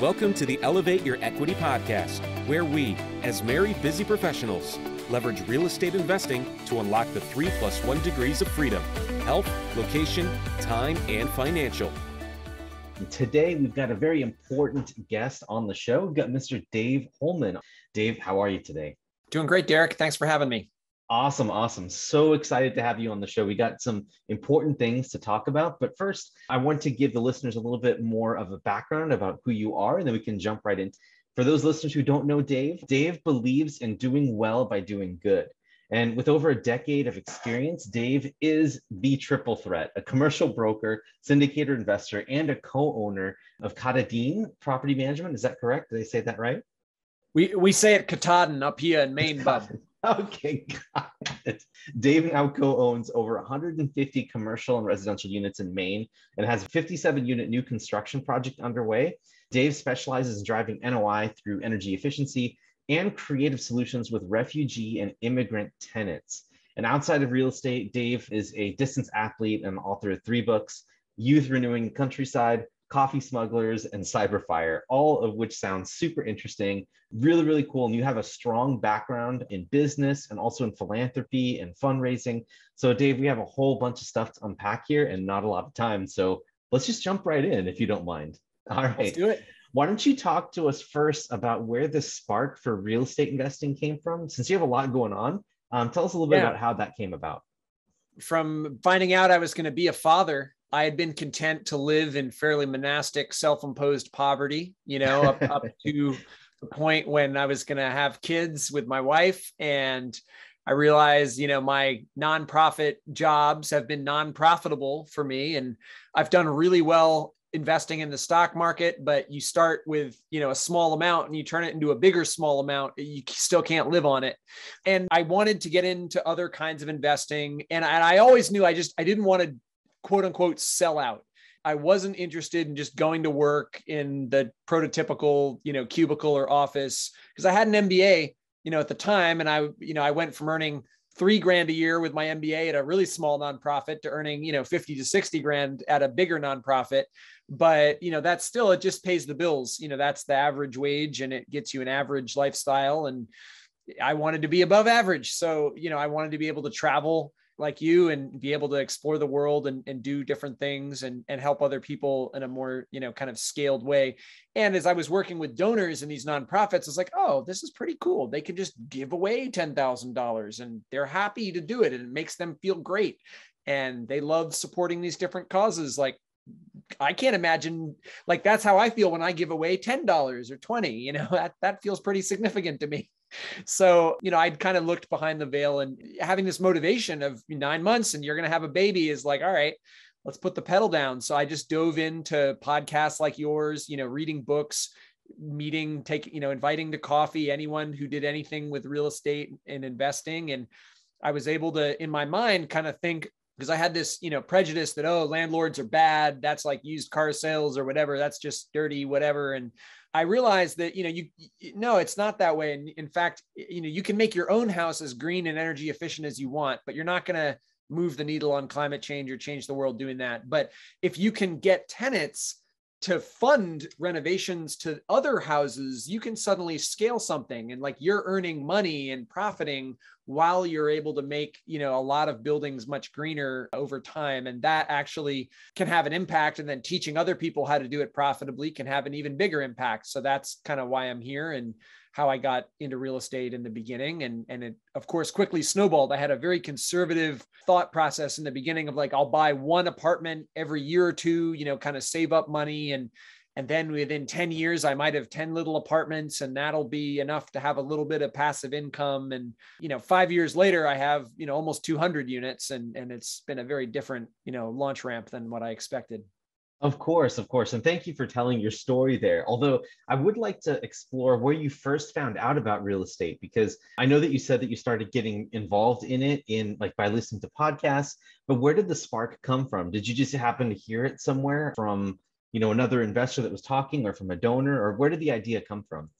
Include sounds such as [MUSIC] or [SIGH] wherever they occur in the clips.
Welcome to the Elevate Your Equity podcast, where we, as married busy professionals, leverage real estate investing to unlock the three plus one degrees of freedom health, location, time, and financial. Today, we've got a very important guest on the show. We've got Mr. Dave Holman. Dave, how are you today? Doing great, Derek. Thanks for having me. Awesome, awesome. So excited to have you on the show. We got some important things to talk about. But first, I want to give the listeners a little bit more of a background about who you are, and then we can jump right in. For those listeners who don't know Dave, Dave believes in doing well by doing good. And with over a decade of experience, Dave is the triple threat a commercial broker, syndicator investor, and a co owner of Katahdin Property Management. Is that correct? Did I say that right? We, we say it Katahdin up here in Maine, bud. [LAUGHS] Okay, got it. Dave now co-owns over 150 commercial and residential units in Maine and has a 57 unit new construction project underway. Dave specializes in driving NOI through energy efficiency and creative solutions with refugee and immigrant tenants. And outside of real estate, Dave is a distance athlete and author of three books, Youth Renewing Countryside, Coffee Smugglers, and Cyberfire, all of which sounds super interesting, really, really cool. And you have a strong background in business and also in philanthropy and fundraising. So, Dave, we have a whole bunch of stuff to unpack here and not a lot of time. So, let's just jump right in if you don't mind. All right. Let's do it. Why don't you talk to us first about where the spark for real estate investing came from? Since you have a lot going on, um, tell us a little bit yeah. about how that came about. From finding out I was going to be a father I had been content to live in fairly monastic, self-imposed poverty, you know, up, up [LAUGHS] to the point when I was going to have kids with my wife. And I realized, you know, my nonprofit jobs have been non-profitable for me. And I've done really well investing in the stock market, but you start with, you know, a small amount and you turn it into a bigger small amount, you still can't live on it. And I wanted to get into other kinds of investing. And I, and I always knew I just, I didn't want to quote unquote sell out. I wasn't interested in just going to work in the prototypical, you know, cubicle or office because I had an MBA, you know, at the time. And I, you know, I went from earning three grand a year with my MBA at a really small nonprofit to earning, you know, 50 to 60 grand at a bigger nonprofit. But, you know, that's still, it just pays the bills. You know, that's the average wage and it gets you an average lifestyle. And I wanted to be above average. So, you know, I wanted to be able to travel like you and be able to explore the world and, and do different things and, and help other people in a more, you know, kind of scaled way. And as I was working with donors in these nonprofits, it's like, oh, this is pretty cool. They can just give away $10,000 and they're happy to do it and it makes them feel great. And they love supporting these different causes like I can't imagine like that's how I feel when I give away $10 or 20, you know, [LAUGHS] that, that feels pretty significant to me so you know i'd kind of looked behind the veil and having this motivation of nine months and you're going to have a baby is like all right let's put the pedal down so i just dove into podcasts like yours you know reading books meeting take you know inviting to coffee anyone who did anything with real estate and investing and i was able to in my mind kind of think because I had this, you know, prejudice that oh, landlords are bad. That's like used car sales or whatever. That's just dirty, whatever. And I realized that, you know, you, no, it's not that way. And in fact, you know, you can make your own house as green and energy efficient as you want, but you're not going to move the needle on climate change or change the world doing that. But if you can get tenants to fund renovations to other houses, you can suddenly scale something and like you're earning money and profiting while you're able to make, you know, a lot of buildings much greener over time. And that actually can have an impact. And then teaching other people how to do it profitably can have an even bigger impact. So that's kind of why I'm here. And how I got into real estate in the beginning. And, and it, of course, quickly snowballed. I had a very conservative thought process in the beginning of like, I'll buy one apartment every year or two, you know, kind of save up money. And, and then within 10 years, I might have 10 little apartments and that'll be enough to have a little bit of passive income. And, you know, five years later, I have, you know, almost 200 units and, and it's been a very different, you know, launch ramp than what I expected. Of course, of course. And thank you for telling your story there. Although I would like to explore where you first found out about real estate, because I know that you said that you started getting involved in it in like by listening to podcasts, but where did the spark come from? Did you just happen to hear it somewhere from, you know, another investor that was talking or from a donor or where did the idea come from?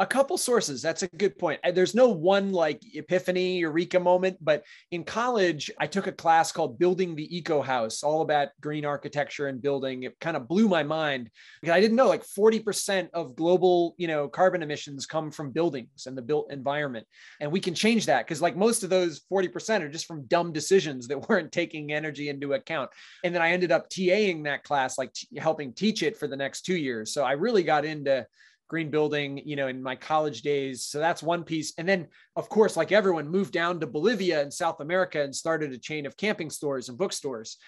A couple sources. That's a good point. There's no one like epiphany, eureka moment, but in college, I took a class called Building the Eco House, all about green architecture and building. It kind of blew my mind because I didn't know like 40% of global, you know, carbon emissions come from buildings and the built environment. And we can change that because like most of those 40% are just from dumb decisions that [LAUGHS] weren't taking energy into account. And then I ended up TAing that class, like t- helping teach it for the next two years. So I really got into green building, you know, in my college days. So that's one piece. And then, of course, like everyone, moved down to Bolivia and South America and started a chain of camping stores and bookstores.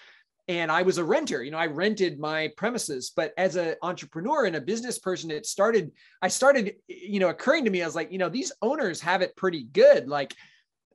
And I was a renter, you know, I rented my premises. But as an entrepreneur and a business person, it started, I started, you know, occurring to me, I was like, you know, these owners have it pretty good. Like,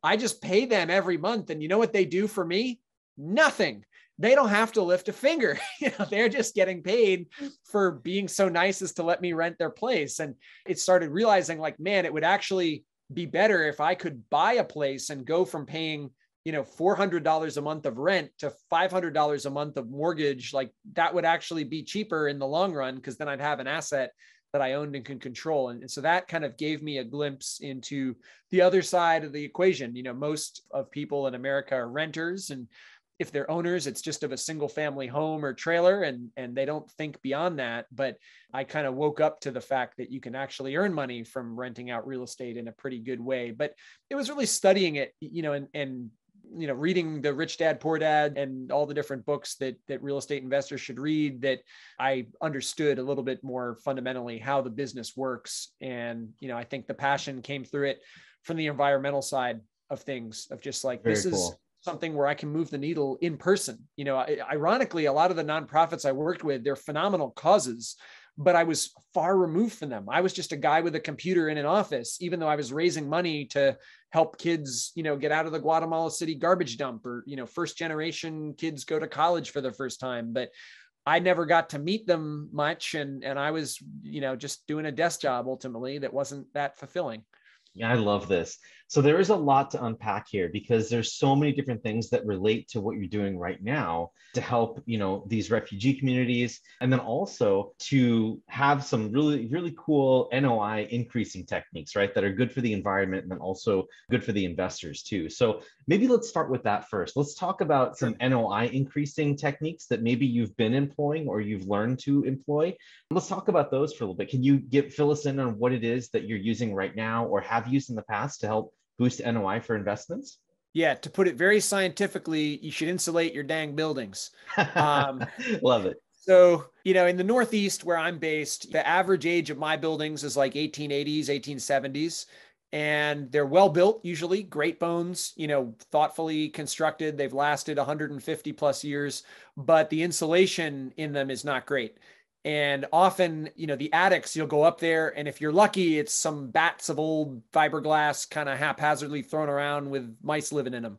I just pay them every month. And you know what they do for me? Nothing they don't have to lift a finger. [LAUGHS] you know, they're just getting paid for being so nice as to let me rent their place. And it started realizing like, man, it would actually be better if I could buy a place and go from paying, you know, $400 a month of rent to $500 a month of mortgage. Like that would actually be cheaper in the long run because then I'd have an asset that I owned and can control. And, and, so that kind of gave me a glimpse into the other side of the equation. You know, most of people in America are renters and if they're owners it's just of a single family home or trailer and and they don't think beyond that. But i kind of woke up to the fact that you can actually earn money from renting out real estate in a pretty good way. But it was really studying it you know and and you know reading the rich dad poor dad and all the different books that that real estate investors should read that i understood a little bit more fundamentally how the business works. And you know i think the passion came through it from the environmental side of things of just like Very this cool. is something where I can move the needle in person. You know, ironically, a lot of the nonprofits I worked with, they're phenomenal causes, but I was far removed from them. I was just a guy with a computer in an office, even though I was raising money to help kids, you know, get out of the Guatemala City garbage dump or, you know, first generation kids go to college for the first time. But I never got to meet them much. And, and I was, you know, just doing a desk job ultimately that wasn't that fulfilling. Yeah, I love this. So there is a lot to unpack here because there's so many different things that relate to what you're doing right now to help, you know, these refugee communities and then also to have some really really cool NOI increasing techniques, right? That are good for the environment and then also good for the investors too. So maybe let's start with that first. Let's talk about some NOI increasing techniques that maybe you've been employing or you've learned to employ. Let's talk about those for a little bit. Can you get fill us in on what it is that you're using right now or have used in the past to help boost NOI for investments? Yeah, to put it very scientifically, you should insulate your dang buildings. Um, [LAUGHS] Love it. So, you know, in the Northeast where I'm based, the average age of my buildings is like 1880s, 1870s. And they're well built, usually great bones, you know, thoughtfully constructed. They've lasted 150 plus years, but the insulation in them is not great. And often, you know, the attics, you'll go up there, and if you're lucky, it's some batts of old fiberglass kind of haphazardly thrown around with mice living in them.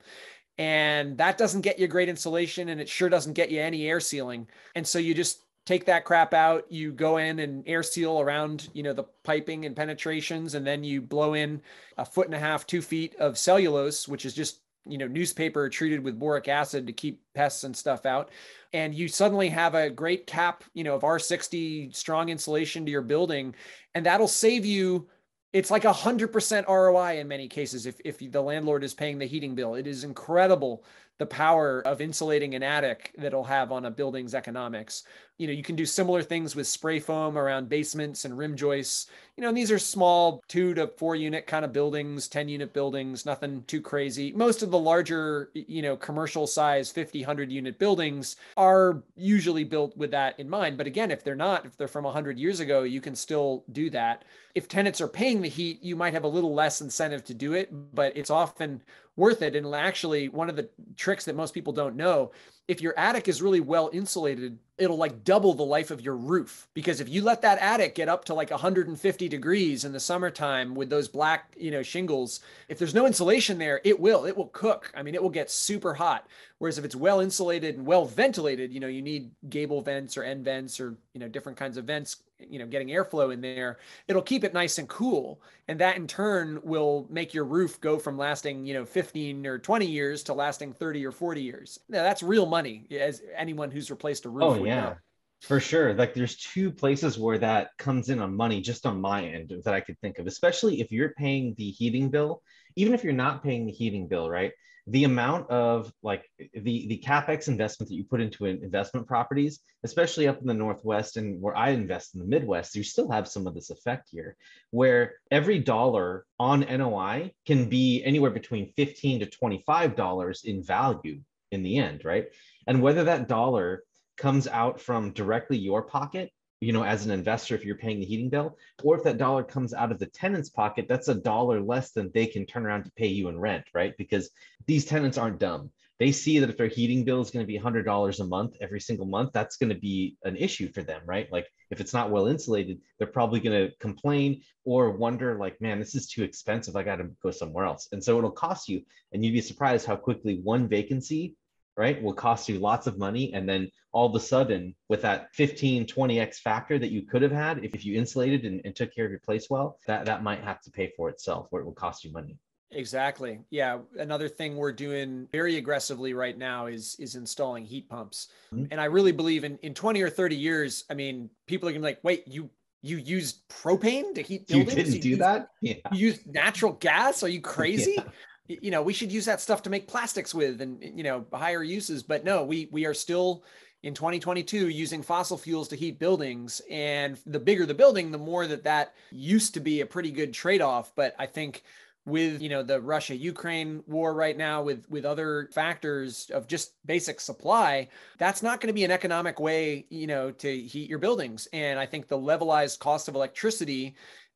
And that doesn't get you great insulation, and it sure doesn't get you any air sealing. And so you just take that crap out you go in and air seal around you know the piping and penetrations and then you blow in a foot and a half two feet of cellulose which is just you know newspaper treated with boric acid to keep pests and stuff out and you suddenly have a great cap, you know, of R60 strong insulation to your building, and that'll save you. It's like a hundred percent ROI in many cases if if the landlord is paying the heating bill. It is incredible the power of insulating an attic that'll have on a building's economics. You know, you can do similar things with spray foam around basements and rim joists. You know, and these are small two to four unit kind of buildings, 10 unit buildings, nothing too crazy. Most of the larger, you know, commercial size 50, 100 unit buildings are usually built with that in mind. But again, if they're not, if they're from 100 years ago, you can still do that. If tenants are paying the heat, you might have a little less incentive to do it, but it's often worth it. And actually, one of the tricks that most people don't know if your attic is really well insulated, it'll like double the life of your roof. Because if you let that attic get up to like 150 degrees in the summertime with those black, you know, shingles, if there's no insulation there, it will, it will cook. I mean, it will get super hot. Whereas if it's well insulated and well ventilated, you know, you need gable vents or end vents or, you know, different kinds of vents, you know, getting airflow in there, it'll keep it nice and cool. And that in turn will make your roof go from lasting, you know, 15 or 20 years to lasting 30 or 40 years. Now that's real money as anyone who's replaced a roof. Oh, yeah. Know. For sure. Like there's two places where that comes in on money just on my end that I could think of, especially if you're paying the heating bill, even if you're not paying the heating bill, right? The amount of like the the capex investment that you put into an investment properties, especially up in the northwest and where I invest in the Midwest, you still have some of this effect here, where every dollar on NOI can be anywhere between 15 to 25 dollars in value in the end, right? And whether that dollar comes out from directly your pocket you know as an investor if you're paying the heating bill or if that dollar comes out of the tenant's pocket that's a dollar less than they can turn around to pay you in rent right? Because these tenants aren't dumb. They see that if their heating bill is going to be $100 a month every single month that's going to be an issue for them right? Like if it's not well insulated they're probably going to complain or wonder like man this is too expensive. I got to go somewhere else. And so it'll cost you and you'd be surprised how quickly one vacancy right will cost you lots of money and then all of a sudden with that 15 20x factor that you could have had if, if you insulated and, and took care of your place well that that might have to pay for itself or it will cost you money Exactly. Yeah. Another thing we're doing very aggressively right now is is installing heat pumps. Mm-hmm. And I really believe in in 20 or 30 years, I mean, people are gonna be like, wait, you you used propane to heat buildings? You didn't you do used, that? [LAUGHS] Yeah. You used natural gas? Are you crazy? [LAUGHS] Yeah you know we should use that stuff to make plastics with and you know higher uses but no we we are still in 2022 using fossil fuels to heat buildings and the bigger the building the more that that used to be a pretty good trade-off but i think with you know the russia ukraine war right now with with other factors of just basic supply that's not going to be an economic way you know to heat your buildings and i think the levelized cost of electricity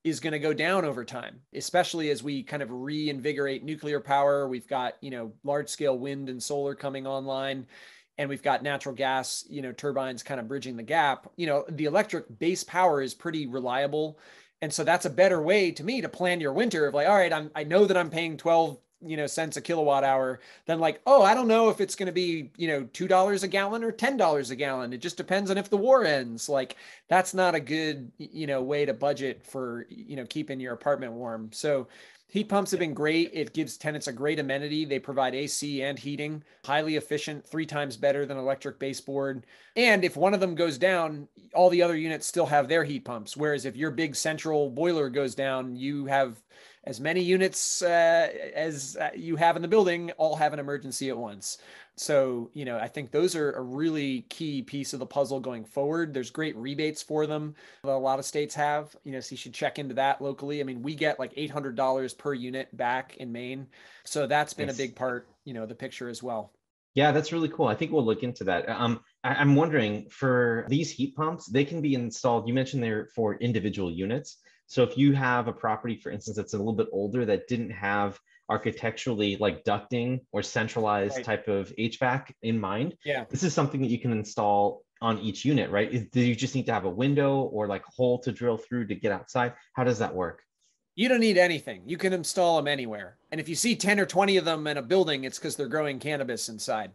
is going to go down over time, especially as we kind of reinvigorate nuclear power. We've got, you know, large scale wind and solar coming online and we've got natural gas, you know, turbines kind of bridging the gap. You know, the electric base power is pretty reliable. And so that's a better way to me to plan your winter of like, all right, I'm, I know that I'm paying 12 you know cents a kilowatt hour then like oh i don't know if it's going to be you know two dollars a gallon or ten dollars a gallon. It just depends on if the war ends. Like that's not a good you know way to budget for you know keeping your apartment warm. So heat pumps have been great. It gives tenants a great amenity. They provide ac and heating highly efficient three times better than electric baseboard. And if one of them goes down all the other units still have their heat pumps. Whereas if your big central boiler goes down you have as many units uh, as uh, you have in the building all have an emergency at once. So, you know, I think those are a really key piece of the puzzle going forward. There's great rebates for them that a lot of states have, you know, so you should check into that locally. I mean, we get like $800 per unit back in Maine. So that's been nice. a big part, you know, the picture as well. Yeah, that's really cool. I think we'll look into that. Um, I, am wondering for these heat pumps, they can be installed. You mentioned they're for individual units. So if you have a property, for instance, that's a little bit older that didn't have architecturally like ducting or centralized right. type of HVAC in mind, yeah, this is something that you can install on each unit, right? Is, do you just need to have a window or like hole to drill through to get outside? How does that work? You don't need anything. You can install them anywhere. And if you see 10 or 20 of them in a building, it's because they're growing cannabis inside.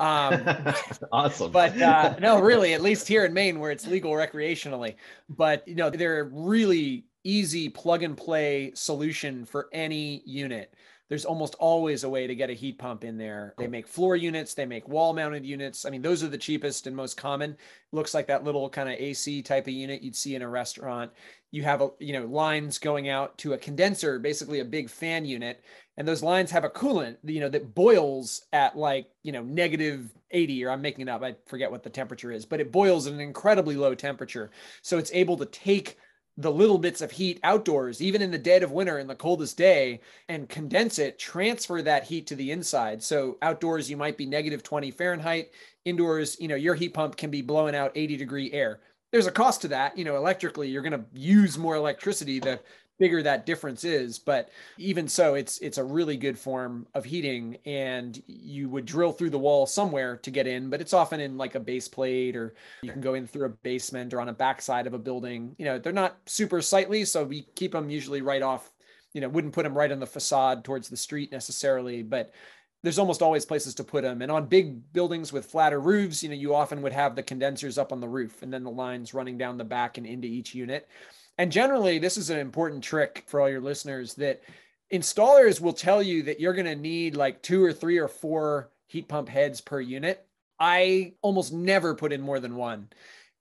Um, [LAUGHS] awesome. But uh, no, really, at least here in Maine where it's legal recreationally. But, you know, they're really easy plug and play solution for any unit. There's almost always a way to get a heat pump in there. They make floor units, they make wall mounted units. I mean, those are the cheapest and most common. Looks like that little kind of AC type of unit you'd see in a restaurant. You have a, you know, lines going out to a condenser, basically a big fan unit, and those lines have a coolant, you know, that boils at like, you know, negative 80 or I'm making it up. I forget what the temperature is, but it boils at an incredibly low temperature. So it's able to take the little bits of heat outdoors, even in the dead of winter in the coldest day, and condense it, transfer that heat to the inside. So outdoors, you might be negative 20 Fahrenheit. Indoors, you know, your heat pump can be blowing out 80 degree air. There's a cost to that. You know, electrically, you're going to use more electricity. The bigger that difference is but even so it's it's a really good form of heating and you would drill through the wall somewhere to get in but it's often in like a base plate or you can go in through a basement or on a backside of a building you know they're not super sightly so we keep them usually right off you know wouldn't put them right on the facade towards the street necessarily but there's almost always places to put them. And on big buildings with flatter roofs, you know, you often would have the condensers up on the roof and then the lines running down the back and into each unit. And generally, this is an important trick for all your listeners that installers will tell you that you're going to need like two or three or four heat pump heads per unit. I almost never put in more than one.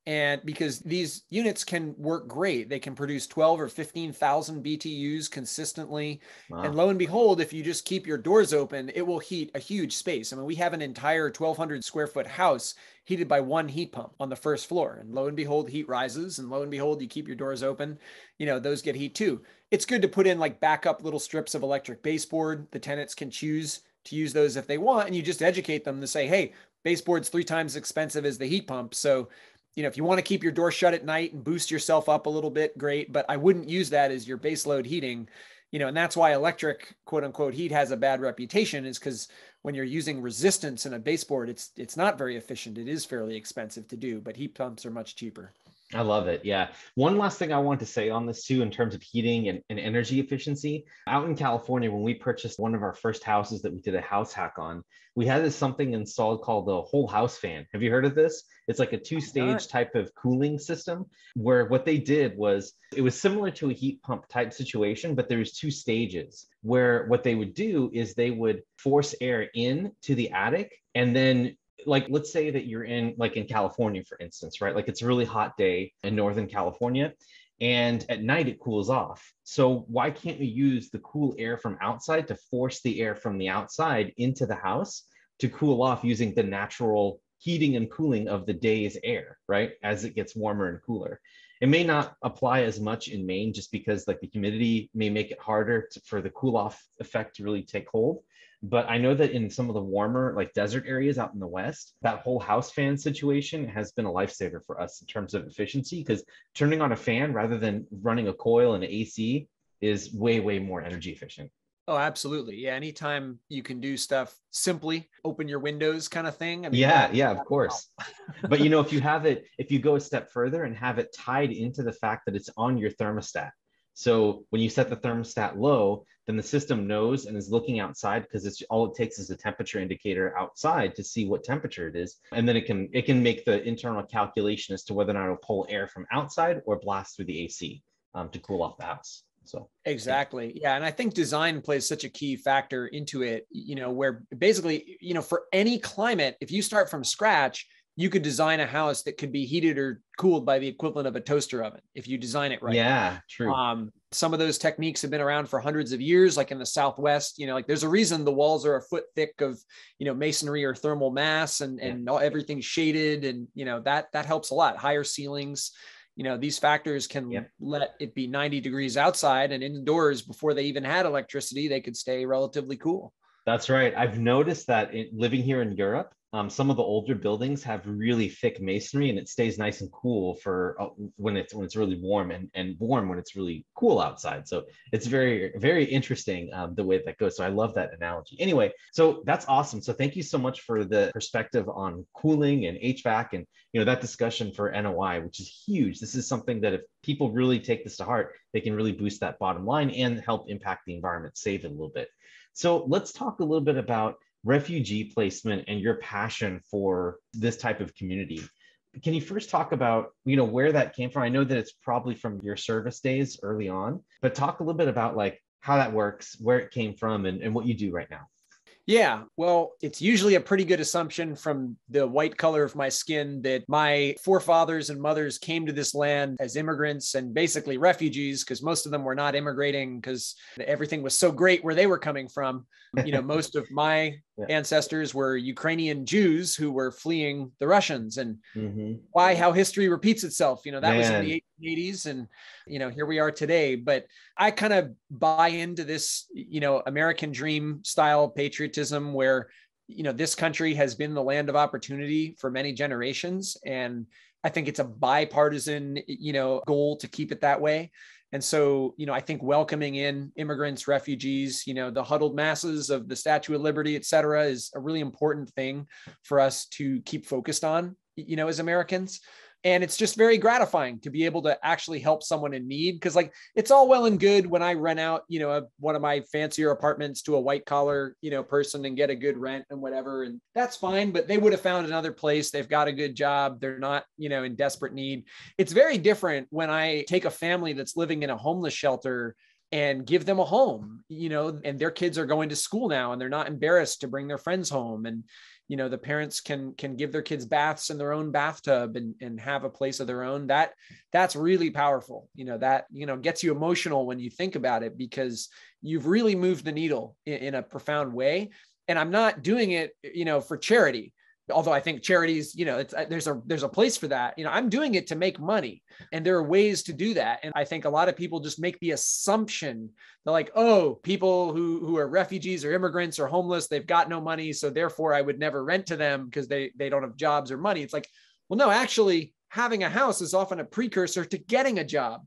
And because these units can work great they can produce 12 or 15,000 BTUs consistently. Wow. and lo and behold if you just keep your doors open it will heat a huge space. I mean we have an entire 1200 square foot house heated by one heat pump on the first floor. And lo and behold heat rises. And lo and behold you keep your doors open. You know those get heat too. It's good to put in like backup little strips of electric baseboard. The tenants can choose to use those if they want. And you just educate them to say hey baseboard's three times expensive as the heat pump. So you know, if you want to keep your door shut at night and boost yourself up a little bit, great. But I wouldn't use that as your base load heating, you know, and that's why electric quote unquote heat has a bad reputation is because when you're using resistance in a baseboard, it's it's not very efficient. It is fairly expensive to do, but heat pumps are much cheaper. I love it. Yeah. One last thing I want to say on this too, in terms of heating and, and, energy efficiency. Out in California, when we purchased one of our first houses that we did a house hack on, we had this something installed called the whole house fan. Have you heard of this? It's like a two stage type of cooling system where what they did was it was similar to a heat pump type situation, but there was two stages where what they would do is they would force air in to the attic and then like let's say that you're in like in California for instance, right? Like it's a really hot day in northern California and at night it cools off. So why can't you use the cool air from outside to force the air from the outside into the house to cool off using the natural heating and cooling of the day's air, right? As it gets warmer and cooler. It may not apply as much in Maine just because like the humidity may make it harder to, for the cool off effect to really take hold. But I know that in some of the warmer, like desert areas out in the West, that whole house fan situation has been a lifesaver for us in terms of efficiency because turning on a fan rather than running a coil and AC is way, way more energy efficient. Oh, absolutely. Yeah. Anytime you can do stuff simply, open your windows kind of thing. I mean, yeah. Yeah, of course. [LAUGHS] but you know, if you have it, if you go a step further and have it tied into the fact that it's on your thermostat. So when you set the thermostat low, then the system knows and is looking outside because it's all it takes is a temperature indicator outside to see what temperature it is. And then it can it can make the internal calculation as to whether or not it'll pull air from outside or blast through the ac um, to cool off the house. So exactly. Yeah. yeah and i think design plays such a key factor into it you know where basically you know for any climate if you start from scratch you could design a house that could be heated or cooled by the equivalent of a toaster oven if you design it right. Yeah, true. Um, some of those techniques have been around for hundreds of years, like in the Southwest. You know, like there's a reason the walls are a foot thick of you know masonry or thermal mass, and and yeah. everything's shaded, and you know that that helps a lot. Higher ceilings. You know, these factors can yeah. let it be 90 degrees outside and indoors before they even had electricity, they could stay relatively cool. That's right. I've noticed that in, living here in Europe, um, some of the older buildings have really thick masonry, and it stays nice and cool for uh, when it's when it's really warm, and and warm when it's really cool outside. So it's very very interesting um, the way that goes. So I love that analogy. Anyway, so that's awesome. So thank you so much for the perspective on cooling and HVAC, and you know that discussion for NOI, which is huge. This is something that if people really take this to heart, they can really boost that bottom line and help impact the environment, save it a little bit. So let's talk a little bit about refugee placement and your passion for this type of community. Can you first talk about, you know, where that came from? I know that it's probably from your service days early on, but talk a little bit about like how that works, where it came from, and, and what you do right now. Yeah, well, it's usually a pretty good assumption from the white color of my skin that my forefathers and mothers came to this land as immigrants and basically refugees because most of them were not immigrating because everything was so great where they were coming from. You know, [LAUGHS] most of my yeah. ancestors were Ukrainian Jews who were fleeing the Russians. And mm-hmm. why, how history repeats itself. You know, that Man. was in the 1880s. And, you know, here we are today. But I kind of buy into this, you know, American dream style patriotism where, you know, this country has been the land of opportunity for many generations. And I think it's a bipartisan, you know, goal to keep it that way. And so, you know, I think welcoming in immigrants, refugees, you know, the huddled masses of the Statue of Liberty, et cetera, is a really important thing for us to keep focused on, you know, as Americans and it's just very gratifying to be able to actually help someone in need because like it's all well and good when i rent out you know a, one of my fancier apartments to a white collar you know person and get a good rent and whatever and that's fine but they would have found another place. They've got a good job. They're not you know in desperate need. It's very different when i take a family that's living in a homeless shelter and give them a home you know and their kids are going to school now and they're not embarrassed to bring their friends home. And you know the parents can can give their kids baths in their own bathtub and and have a place of their own. That that's really powerful. You know that you know gets you emotional when you think about it because you've really moved the needle in, in a profound way. And i'm not doing it you know for charity although I think charities, you know, it's, uh, there's a there's a place for that. You know, I'm doing it to make money, and there are ways to do that. And I think a lot of people just make the assumption they're like, oh, people who who are refugees or immigrants or homeless, they've got no money, so therefore I would never rent to them because they they don't have jobs or money. It's like, well, no, actually, having a house is often a precursor to getting a job,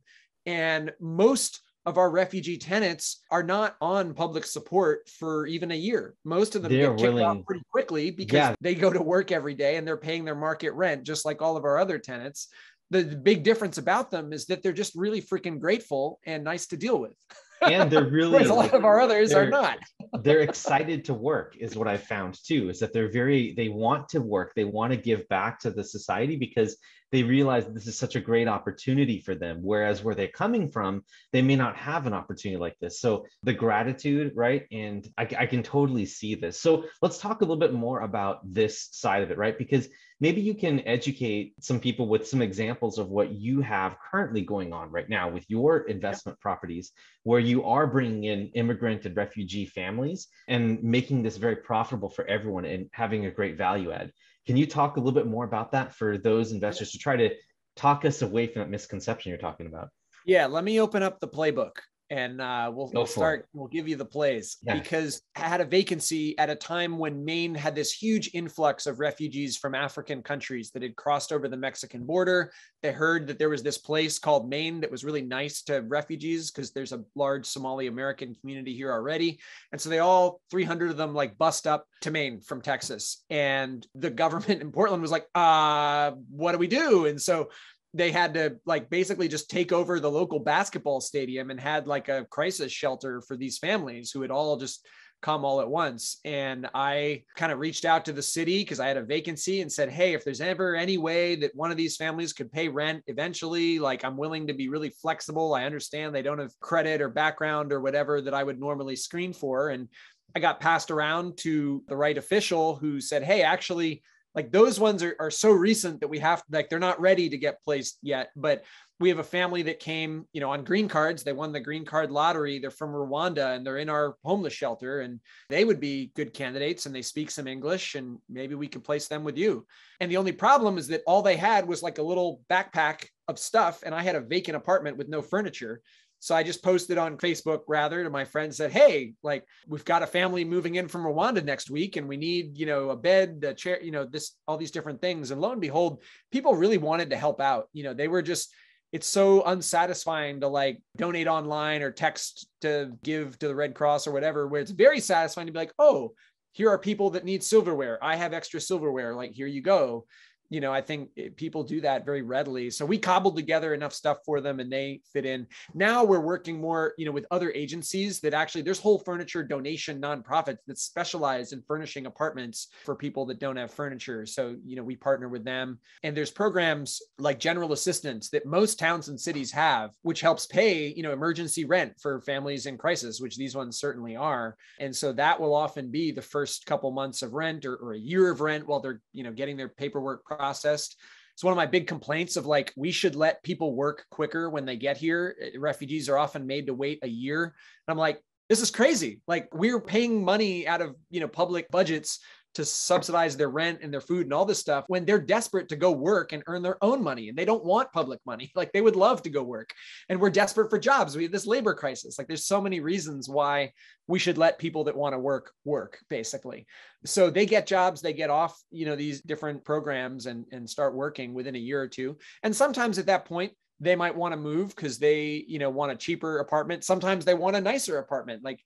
and most of our refugee tenants are not on public support for even a year. Most of them they're get kicked willing. out pretty quickly because yeah. they go to work every day and they're paying their market rent, just like all of our other tenants. The, the big difference about them is that they're just really freaking grateful and nice to deal with. and they're [LAUGHS] really a lot of our others are not they're [LAUGHS] excited to work is what i found too is that they're very they want to work they want to give back to the society because they realize this is such a great opportunity for them. Whereas where they're coming from, they may not have an opportunity like this. So the gratitude, right? And I, I can totally see this. So let's talk a little bit more about this side of it, right? Because maybe you can educate some people with some examples of what you have currently going on right now with your investment properties where you are bringing in immigrant and refugee families and making this very profitable for everyone and having a great value add can you talk a little bit more about that for those investors to try to talk us away from that misconception you're talking about? Yeah, let me open up the playbook and uh, we'll, we'll start. It. We'll give you the plays yeah. because I had a vacancy at a time when Maine had this huge influx of refugees from African countries that had crossed over the Mexican border. They heard that there was this place called Maine that was really nice to refugees because there's a large Somali American community here already, and so they all 300 of them like bust up to Maine from Texas, and the government in Portland was like, "Uh, what do we do?" And so they had to like basically just take over the local basketball stadium and had like a crisis shelter for these families who had all just come all at once. And I kind of reached out to the city because I had a vacancy and said, Hey, if there's ever any way that one of these families could pay rent eventually, like I'm willing to be really flexible. I understand they don't have credit or background or whatever that I would normally screen for. And I got passed around to the right official who said, Hey, actually, like those ones are, are so recent that we have like they're not ready to get placed yet but we have a family that came you know on green cards. They won the green card lottery. They're from rwanda and they're in our homeless shelter and they would be good candidates and they speak some english and maybe we could place them with you. And the only problem is that all they had was like a little backpack of stuff and i had a vacant apartment with no furniture so I just posted on Facebook rather to my friends said, Hey, like we've got a family moving in from Rwanda next week and we need, you know, a bed, a chair, you know, this, all these different things. And lo and behold, people really wanted to help out. You know, they were just, it's so unsatisfying to like donate online or text to give to the Red Cross or whatever, where it's very satisfying to be like, oh, here are people that need silverware. I have extra silverware. Like, here you go you know, I think people do that very readily. So we cobbled together enough stuff for them and they fit in. Now we're working more, you know, with other agencies that actually there's whole furniture donation nonprofits that specialize in furnishing apartments for people that don't have furniture. So, you know, we partner with them. And there's programs like general assistance that most towns and cities have, which helps pay, you know, emergency rent for families in crisis, which these ones certainly are. And so that will often be the first couple months of rent or, or a year of rent while they're, you know, getting their paperwork processed. It's one of my big complaints of like, we should let people work quicker when they get here. Eh, refugees are often made to wait a year. And I'm like, this is crazy. Like we're paying money out of, you know, public budgets to subsidize their rent and their food and all this stuff when they're desperate to go work and earn their own money and they don't want public money. [LAUGHS] Like they would love to go work. And we're desperate for jobs. We have this labor crisis. Like there's so many reasons why we should let people that want to work work basically. So they get jobs, they get off, you know, these different programs and and start working within a year or two. And sometimes at that point they might want to move because they, you know, want a cheaper apartment. Sometimes they want a nicer apartment. Like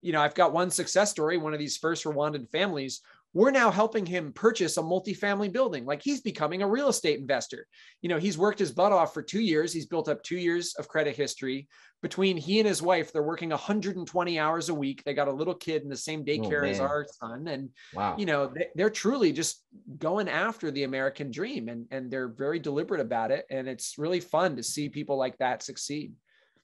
you know, I've got one success story. One of these first Rwandan families we're now helping him purchase a multifamily building. Like he's becoming a real estate investor. You know, he's worked his butt off for two years. He's built up two years of credit history. Between he and his wife, they're working 120 hours a week. They got a little kid in the same daycare oh, as our son. And, wow. you know, they, they're truly just going after the American dream and, and they're very deliberate about it. And it's really fun to see people like that succeed.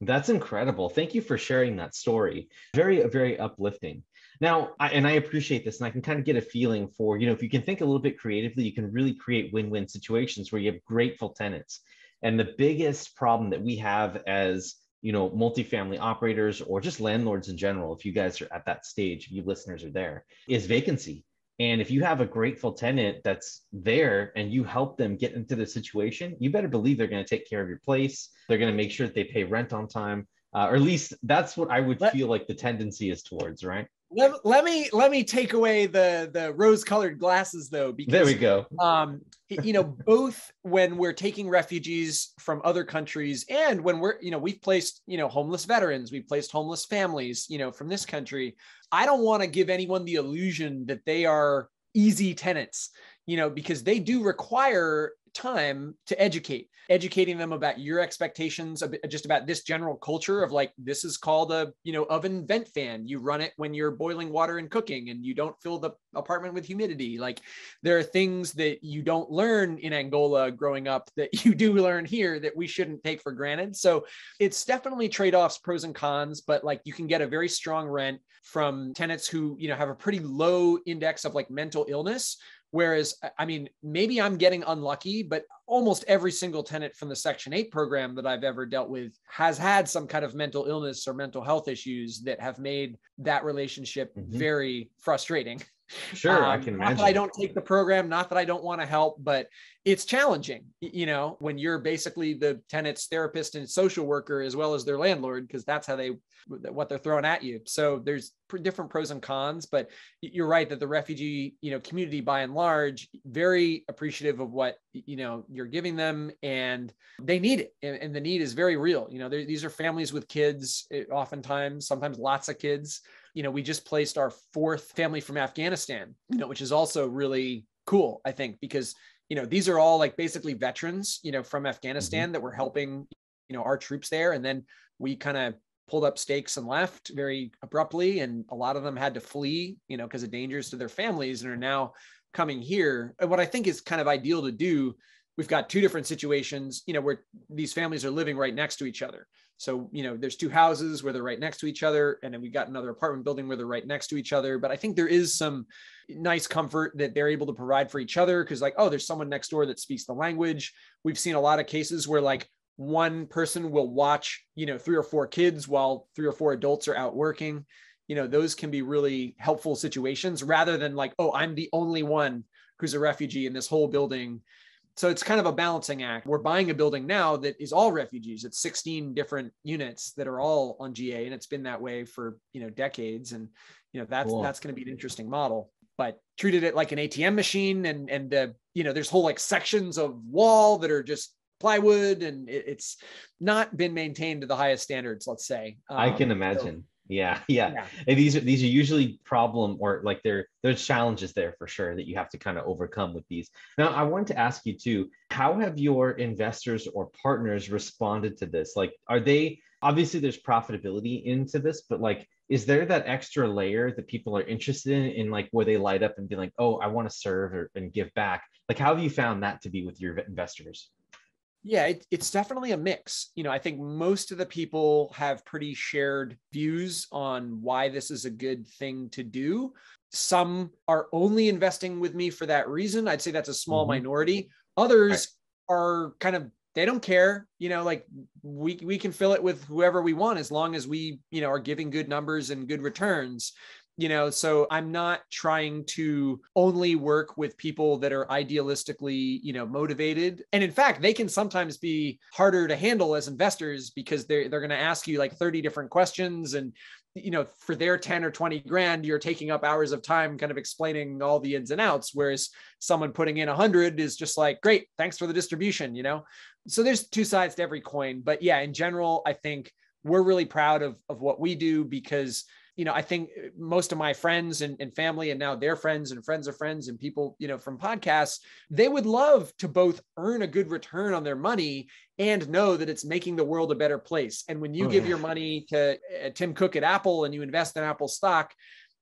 That's incredible. Thank you for sharing that story. Very, very uplifting. Now, I, and I appreciate this, and I can kind of get a feeling for, you know, if you can think a little bit creatively, you can really create win win situations where you have grateful tenants. And the biggest problem that we have as, you know, multifamily operators or just landlords in general, if you guys are at that stage, if you listeners are there, is vacancy. And if you have a grateful tenant that's there and you help them get into the situation, you better believe they're going to take care of your place. They're going to make sure that they pay rent on time, uh, or at least that's what I would feel like the tendency is towards, right? Let, let me let me take away the the rose colored glasses though because there we go. um you know [LAUGHS] both when we're taking refugees from other countries and when we're you know we've placed you know homeless veterans we've placed homeless families you know from this country i don't want to give anyone the illusion that they are easy tenants you know because they do require time to educate educating them about your expectations just about this general culture of like this is called a you know oven vent fan. You run it when you're boiling water and cooking and you don't fill the apartment with humidity. Like there are things that you don't learn in angola growing up that [LAUGHS] you do learn here that we shouldn't take for granted. So it's definitely trade-offs pros and cons but like you can get a very strong rent from tenants who you know have a pretty low index of like mental illness Whereas, I mean, maybe I'm getting unlucky, but almost every single tenant from the Section 8 program that I've ever dealt with has had some kind of mental illness or mental health issues that have made that relationship mm-hmm. very frustrating. [LAUGHS] Sure, um, I can imagine. Not that I don't take the program, not that I don't want to help, but it's challenging, you know, when you're basically the tenant's therapist and social worker as well as their landlord, because that's how they what they're throwing at you. So there's different pros and cons, but you're right that the refugee, you know, community by and large, very appreciative of what you know you're giving them, and they need it, and, and the need is very real. You know, these are families with kids, eh, oftentimes, sometimes lots of kids. You know, we just placed our fourth family from Afghanistan, you know, which is also really cool, I think, because you know these are all like basically veterans, you know, from Afghanistan mm-hmm. that were helping you know our troops there, and then we kind of pulled up stakes and left very abruptly. And a lot of them had to flee you know because of dangers to their families and are now coming here. And what i think is kind of ideal to do we've got two different situations you know where these families are living right next to each other so you know there's two houses where they're right next to each other and then we've got another apartment building where they're right next to each other but i think there is some nice comfort that they're able to provide for each other because like oh there's someone next door that speaks the language we've seen a lot of cases where like one person will watch, you know, three or four kids while three or four adults are out working. You know, those can be really helpful situations rather than like, oh, I'm the only one who's a refugee in this whole building. So it's kind of a balancing act. We're buying a building now that is all refugees. It's 16 different units that are all on GA and it's been that way for, you know, decades and you know, that's cool. that's going to be an interesting model but treated it like an ATM machine and and uh, you know there's whole like sections of wall that are just plywood and it, it's not been maintained to the highest standards let's say um, i can imagine so, yeah, yeah. Yeah. And these are these are usually problem or like there there's challenges there for sure that you have to kind of overcome with these. Now i wanted to ask you too how have your investors or partners responded to this? Like are they obviously there's profitability into this but like is there that extra layer that people are interested in in like where they light up and be like oh i want to serve or, and give back. Like how have you found that to be with your investors yeah, it, it's definitely a mix. You know, I think most of the people have pretty shared views on why this is a good thing to do. Some are only investing with me for that reason. I'd say that's a small mm-hmm. minority. Others right. are kind of they don't care you know like we we can fill it with whoever we want as long as we you know are giving good numbers and good returns you know so i'm not trying to only work with people that are idealistically you know motivated. And in fact they can sometimes be harder to handle as investors because they're they're going to ask you like 30 different questions and you know for their 10 or 20 grand you're taking up hours of time kind of explaining all the ins and outs whereas someone putting in 100 is just like great thanks for the distribution you know? So there's two sides to every coin. But yeah in general i think we're really proud of, of what we do because you know, I think uh, most of my friends and, and, family and now their friends and friends of friends and people, you know, from podcasts, they would love to both earn a good return on their money and know that it's making the world a better place. And when you oh, give yeah. your money to uh, Tim Cook at Apple and you invest in Apple stock,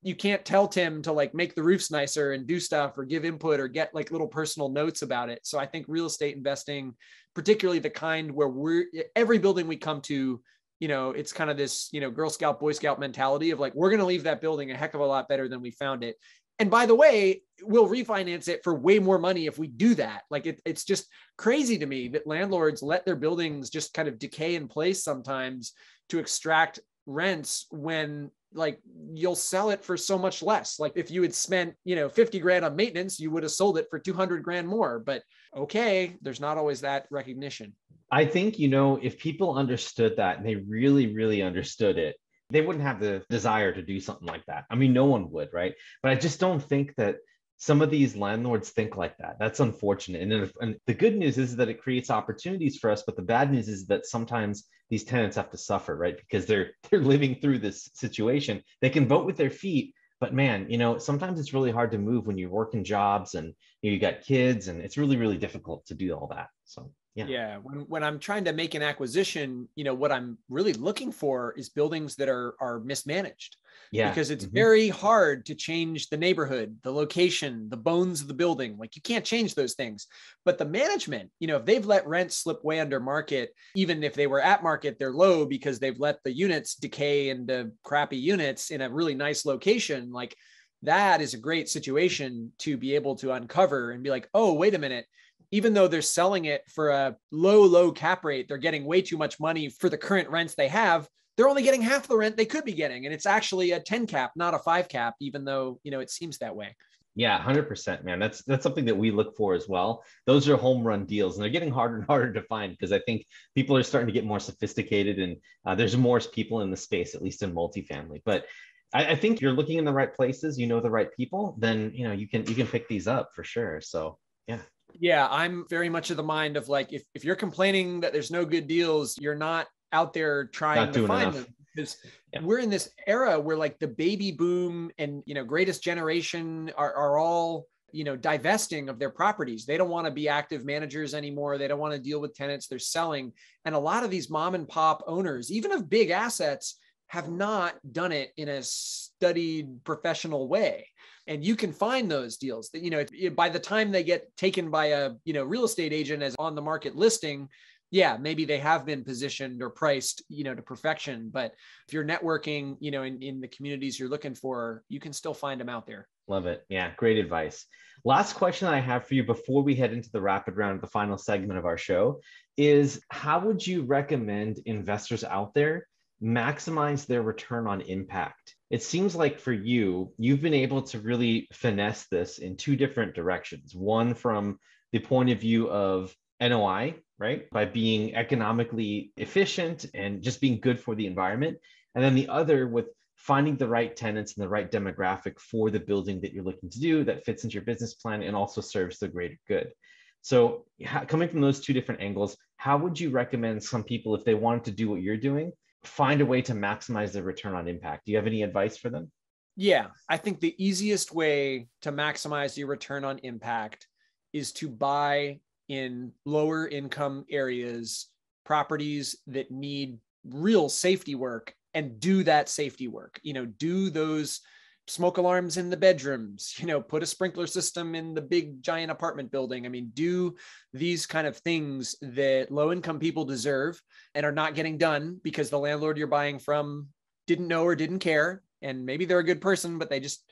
you can't tell Tim to like make the roofs nicer and do stuff or give input or get like little personal notes about it. So I think real estate investing, particularly the kind where we're every building we come to you know, it's kind of this, you know, Girl Scout, Boy Scout mentality of like, we're going to leave that building a heck of a lot better than we found it. And by the way, we'll refinance it for way more money if we do that. Like it, it's just crazy to me that landlords let their buildings just kind of decay in place sometimes to extract rents when like you'll sell it for so much less. Like if you had spent, you know, 50 grand on maintenance, you would have sold it for 200 grand more. But okay, there's not always that recognition. I think, you know, if people understood that and they really, really understood it, they wouldn't have the desire to do something like that. I mean, no one would, right? But I just don't think that some of these landlords think like that. That's unfortunate. And, if, and the good news is that it creates opportunities for us, but the bad news is that sometimes these tenants have to suffer, right? Because they're [LAUGHS] they're living through this situation. They can vote with their feet, but man, you know, sometimes it's really hard to move when you're working jobs and you, know, you got kids, and it's really really difficult to do all that. So yeah. yeah when, when i'm trying to make an acquisition you know what i'm really looking for is buildings that are are mismanaged yeah because it's mm-hmm. very hard to change the neighborhood the location the bones of the building like you can't change those things but the management you know if they've let rents slip way under market even if they were at market they're low because they've let the units decay into crappy units in a really nice location like that is a great situation to be able to uncover and be like oh wait a minute even though they're selling it for a low, low cap rate, they're getting way too much money for the current rents they have. They're only getting half the rent they could be getting. And it's actually a 10 cap, not a five cap, even though, you know, it seems that way. Yeah, 100%, man. That's that's something that we look for as well. Those are home run deals and they're getting harder and harder to find because I think people are starting to get more sophisticated and uh, there's more people in the space, at least in multifamily. But I, I think you're looking in the right places, you know the right people, then you know you can you can pick these up for sure. So yeah. Yeah, I'm very much of the mind of like if, if you're complaining that there's no good deals, you're not out there trying not to find enough. them because yeah. we're in this era where like the baby boom and you know greatest generation are, are all you know divesting of their properties. They don't want to be active managers anymore. They don't want to deal with tenants. They're selling. And a lot of these mom and pop owners even of big assets have not done it in a studied professional way and you can find those deals that you know by the time they get taken by a you know real estate agent as on the market listing yeah maybe they have been positioned or priced you know to perfection. But if you're networking you know in, in the communities you're looking for you can still find them out there. Love it. Yeah great advice. Last question i have for you before we head into the rapid round of the final segment of our show is how would you recommend investors out there maximize their return on impact it seems like for you, you've been able to really finesse this in two different directions. One from the point of view of NOI, right? By being economically efficient and just being good for the environment. And then the other with finding the right tenants and the right demographic for the building that you're looking to do that fits into your business plan and also serves the greater good. So, coming from those two different angles, how would you recommend some people, if they wanted to do what you're doing, find a way to maximize the return on impact. Do you have any advice for them? Yeah, I think the easiest way to maximize your return on impact is to buy in lower income areas properties that need real safety work and do that safety work. You know, do those smoke alarms in the bedrooms [LAUGHS] you know put a sprinkler system in the big giant apartment building. I mean do these kind of things that low income people deserve and are not getting done because the landlord you're buying from didn't know or didn't care. And maybe they're a good person but they just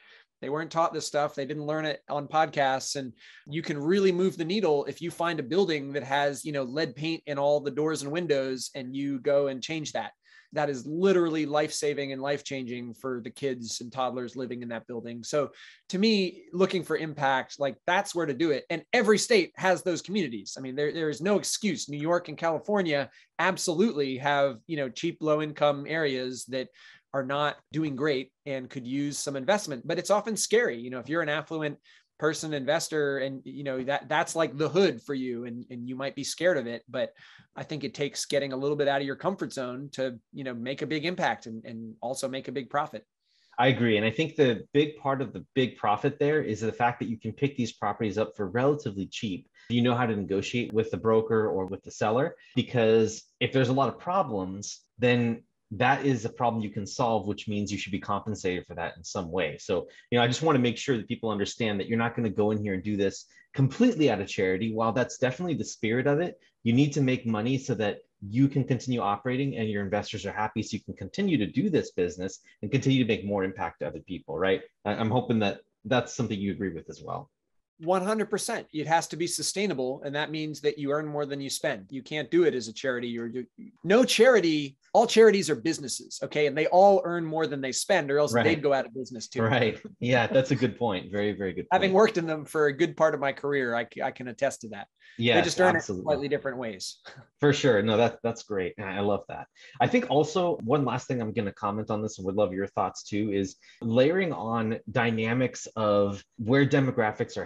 they weren't taught this stuff. They didn't learn it on podcasts. And you can really move the needle if you find a building that has you know lead paint in all the doors and windows and you go and change that that is literally life saving and life changing for the kids and toddlers living in that building. So to me, looking for impact, like that's where to do it. And every state has those communities. I mean, there, there is no excuse. New York and California absolutely have, you know, cheap, low income areas that are not doing great and could use some investment, but it's often scary. You know, if you're an affluent person investor and you know that that's like the hood for you and and you might be scared of it but i think it takes getting a little bit out of your comfort zone to you know make a big impact and, and also make a big profit. I agree and i think the big part of the big profit there is the fact that you can pick these properties up for relatively cheap. You know how to negotiate with the broker or with the seller because if there's a lot of problems then that is a problem you can solve, which means you should be compensated for that in some way. So, you know, I just want to make sure that people understand that you're not going to go in here and do this completely out of charity. While that's definitely the spirit of it, you need to make money so that you can continue operating and your investors are happy so you can continue to do this business and continue to make more impact to other people right i'm hoping that that's something you agree with as well 100% it has to be sustainable and that means that you earn more than you spend. You can't do it as a charity. You're no charity all charities are businesses okay? And they all earn more than they spend or else right. they'd go out of business too. Right. Yeah that's a good point. Very very good point. having worked in them for a good part of my career i, I can attest to that. Yeah they just earn absolutely. it slightly different ways. [LAUGHS] For sure. No that, that's great i love that. I think also one last thing i'm going to comment on this and would love your thoughts too is layering on dynamics of where demographics are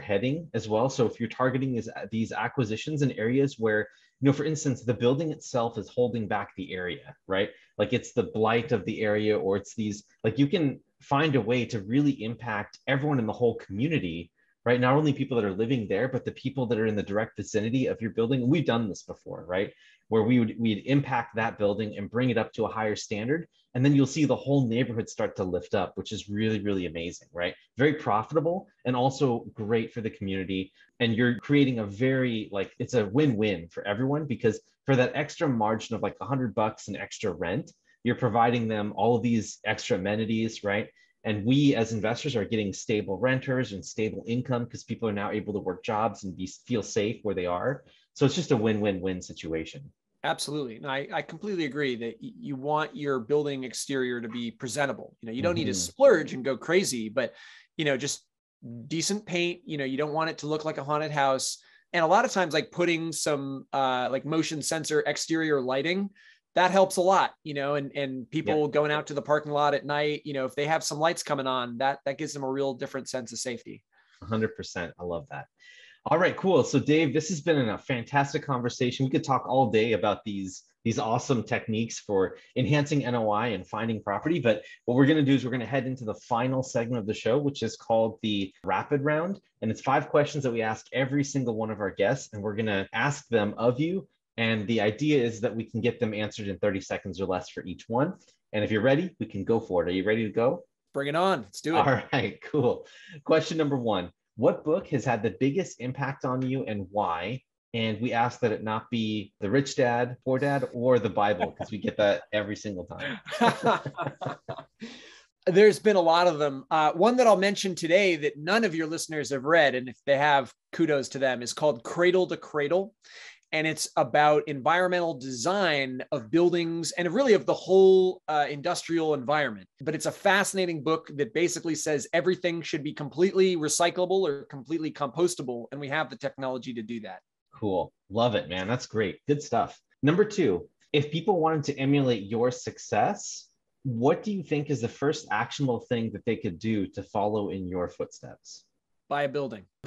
as well so if you're targeting these, these acquisitions in areas where you know, for instance, the building itself is holding back the area, right? Like it's the blight of the area, or it's these, like you can find a way to really impact everyone in the whole community, right? Not only people that are living there, but the people that are in the direct vicinity of your building. We've done this before, right? Where we would we'd impact that building and bring it up to a higher standard. And then you'll see the whole neighborhood start to lift up, which is really, really amazing, right? Very profitable and also great for the community and you're creating a very like it's a win-win for everyone because for that extra margin of like a hundred bucks in extra rent you're providing them all of these extra amenities right and we as investors are getting stable renters and stable income because people are now able to work jobs and be feel safe where they are so it's just a win-win-win situation absolutely and I, I completely agree that you want your building exterior to be presentable you know you don't mm-hmm. need to mm-hmm. splurge and go crazy but you know just decent paint you know you don't want it to look like a haunted house and a lot of times like putting some uh, like motion sensor exterior lighting that helps a lot you know and and people yep. going out to the parking lot at night you know if they have some lights coming on that that gives them a real different sense of safety 100% i love that all right cool so dave this has been a fantastic conversation we could talk all day about these these awesome techniques for enhancing NOI and finding property. But what we're going to do is we're going to head into the final segment of the show, which is called the rapid round. And it's five questions that we ask every single one of our guests. And we're going to ask them of you. And the idea is that we can get them answered in 30 seconds or less for each one. And if you're ready, we can go for it. Are you ready to go? Bring it on. Let's do it. All right, cool. Question number one What book has had the biggest impact on you and why? and we ask that it not be the rich dad, poor dad, or the Bible, because we get that every single time. [LAUGHS] There's been a lot of them. Uh, one that I'll mention today that none of your listeners have read, and if they have, kudos to them, is called Cradle to Cradle. And it's about environmental design of buildings and really of the whole uh, industrial environment. But it's a fascinating book that basically says everything should be completely recyclable or completely compostable. And we have the technology to do that. Cool. Love it, man. That's great. Good stuff. Number two, if people wanted to emulate your success, what do you think is the first actionable thing that they could do to follow in your footsteps? Buy a building. [LAUGHS]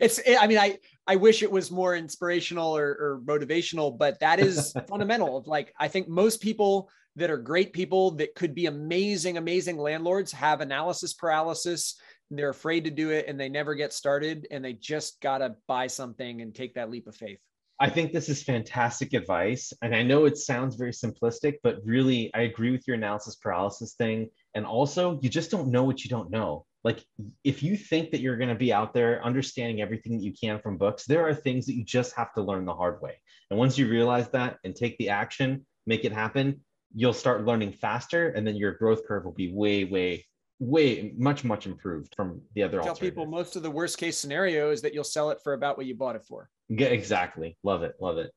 it's, I mean, I, I wish it was more inspirational or, or motivational, but that is [LAUGHS] fundamental. Like, I think most people that are great people that could be amazing, amazing landlords have analysis paralysis they're afraid to do it and they never get started and they just got to buy something and take that leap of faith. I think this is fantastic advice. And I know it sounds very simplistic, but really, I agree with your analysis paralysis thing. And also, you just don't know what you don't know. Like, if you think that you're going to be out there understanding everything that you can from books, there are things that you just have to learn the hard way. And once you realize that and take the action, make it happen, you'll start learning faster. And then your growth curve will be way, way way much much improved from the other tell people most of the worst case scenario is that you'll sell it for about what you bought it for yeah exactly love it love it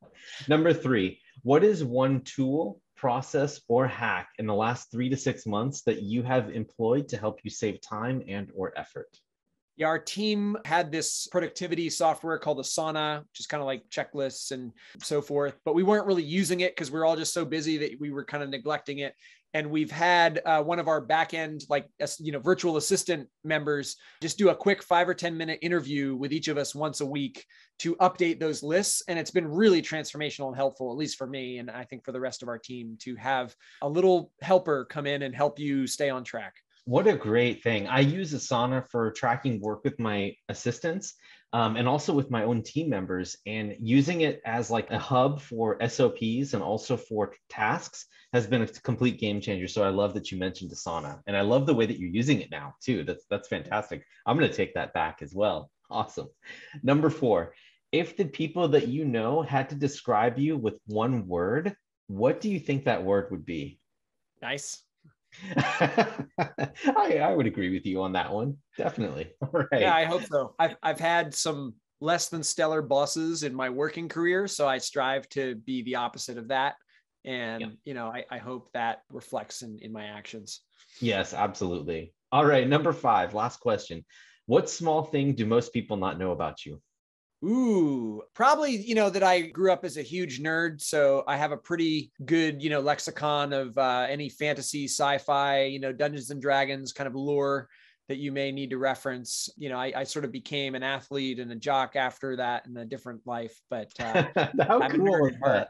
number three what is one tool process or hack in the last three to six months that you have employed to help you save time and or effort yeah, our team had this productivity software called Asana, which is kind of like checklists and so forth. But we weren't really using it because we are all just so busy that we were kind of neglecting it and we've had uh, one of our back end like you know virtual assistant members just do a quick five or ten minute interview with each of us once a week to update those lists. And it's been really transformational and helpful at least for me and i think for the rest of our team to have a little helper come in and help you stay on track. What a great thing. I use asana for tracking work with my assistants um, and also with my own team members and using it as like a hub for SOPs and also for tasks has been a complete game changer. So I love that you mentioned Asana and I love the way that you're using it now too. That's, that's fantastic. I'm going to take that back as well. [LAUGHS] Awesome. Number four, If the people that you know had to describe you with one word, what do you think that word would be? Nice. [LAUGHS] I, I would agree with you on that one. Definitely. [LAUGHS] Right. Yeah, I hope so. I've, I've had some less than stellar bosses in my working career. So I strive to be the opposite of that. And, yeah. you know, I, I hope that reflects in, in my actions. Yes, absolutely. All right. Number five, last question. What small thing do most people not know about you? Ooh, probably, you know, that I grew up as a huge nerd. So I have a pretty good, you know, lexicon of uh, any fantasy, sci fi, you know, Dungeons and Dragons kind of lore that you may need to reference. You know, I, I, sort of became an athlete and a jock after that in a different life, but uh, [LAUGHS] how cool is that?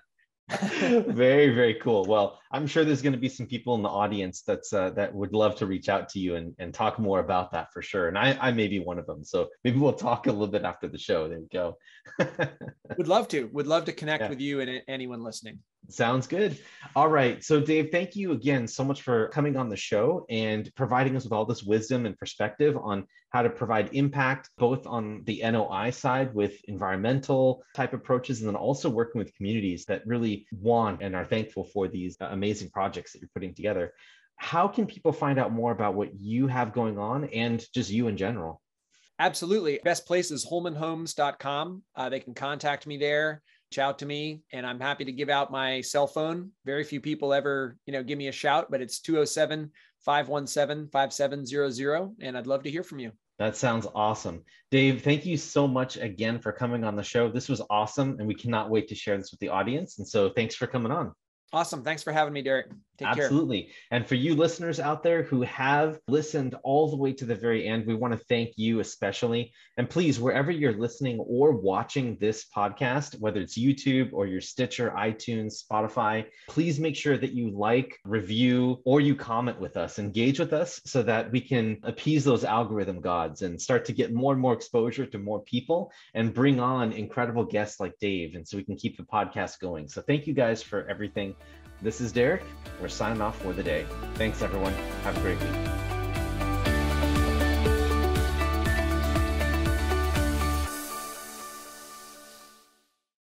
[LAUGHS] very very cool. Well i'm sure there's going to be some people in the audience that's uh, that would love to reach out to you and, and talk more about that for sure. And I, I may be one of them. So maybe we'll talk a little bit after the show. There we go. [LAUGHS] Would love to. Would love to connect yeah. with you and anyone listening Sounds good. All right. So, Dave, thank you again so much for coming on the show and providing us with all this wisdom and perspective on how to provide impact both on the NOI side with environmental type approaches and then also working with communities that really want and are thankful for these amazing projects that you're putting together. How can people find out more about what you have going on and just you in general? Absolutely. Best place is holmanhomes.com. Uh, they can contact me there out to me and I'm happy to give out my cell phone. Very few people ever, you know, give me a shout, but it's 207 517 5700 and I'd love to hear from you. That sounds awesome. Dave, thank you so much again for coming on the show. This was awesome and we cannot wait to share this with the audience. And so thanks for coming on. Awesome. Thanks for having me, Derek. Take Absolutely. Care. And for you listeners out there who have listened all the way to the very end, we want to thank you especially. And please, wherever you're listening or watching this podcast, whether it's YouTube or your Stitcher, iTunes, Spotify, please make sure that you like, review, or you comment with us, engage with us so that we can appease those algorithm gods and start to get more and more exposure to more people and bring on incredible guests like Dave. And so we can keep the podcast going. So thank you guys for everything. This is Derek. We're signing off for the day. Thanks, everyone. Have a great week.